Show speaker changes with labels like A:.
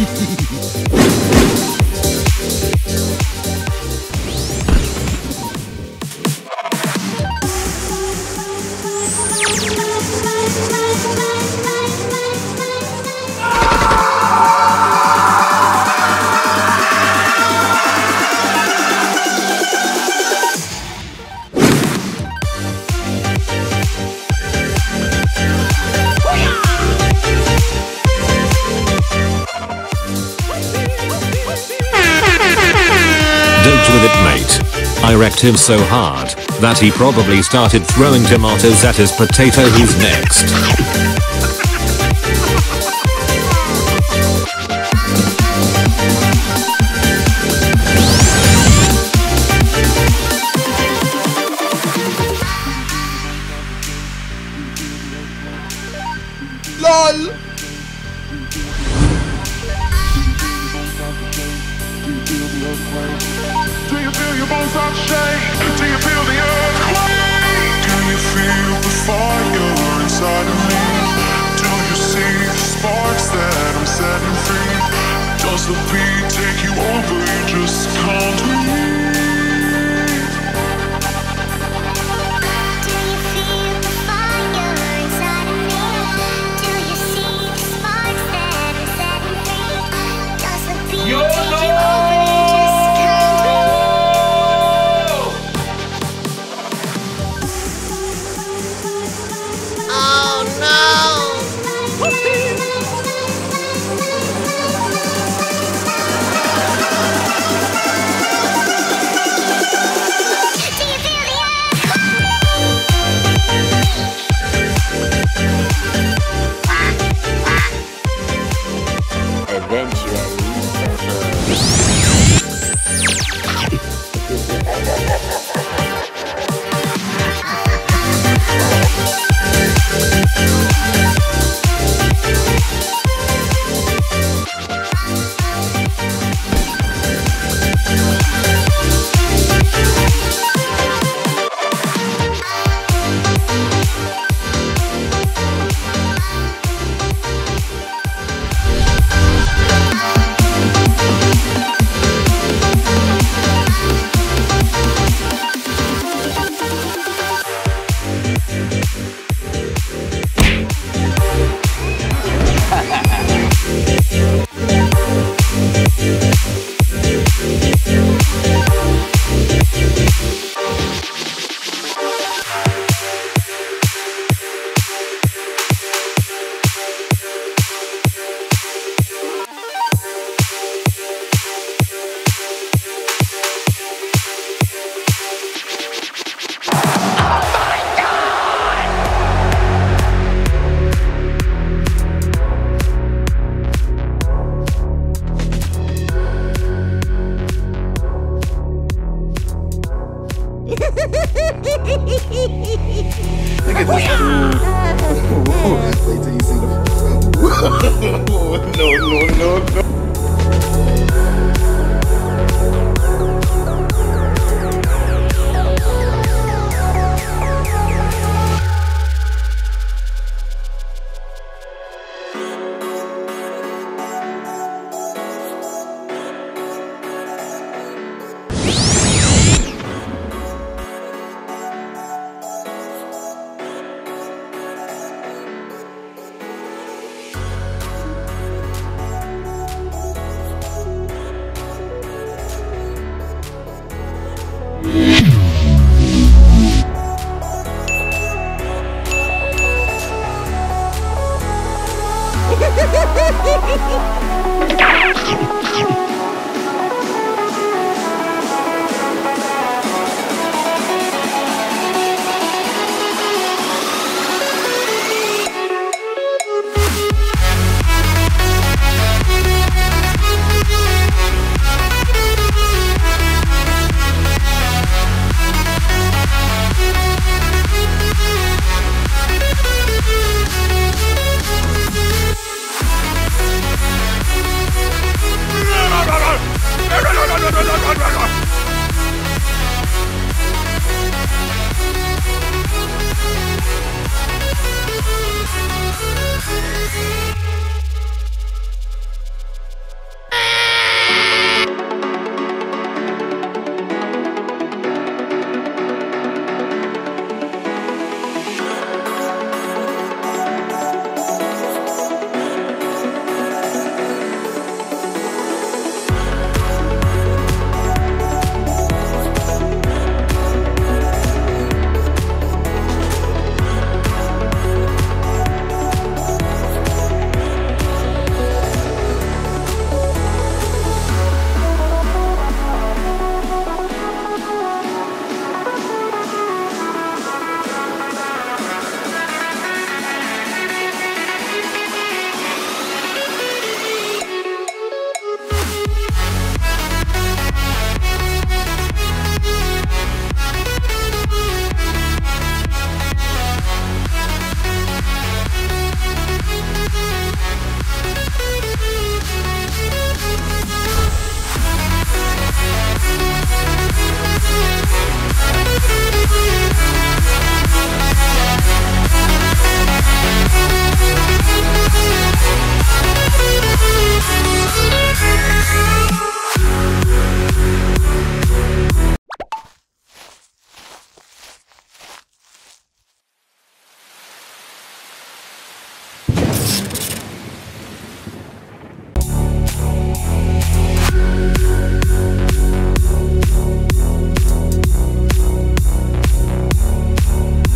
A: Infinity. With it mate. I wrecked him so hard that he probably started throwing tomatoes at his potato who's next.
B: LOL
C: Do you feel your bones start to shake? Do you feel the earthquake? Do you feel the fire inside of me? Do you see the sparks that I'm setting free? Does the beat take you over? You just can't
B: Look at this. Wait till you see the. no, no, no, no.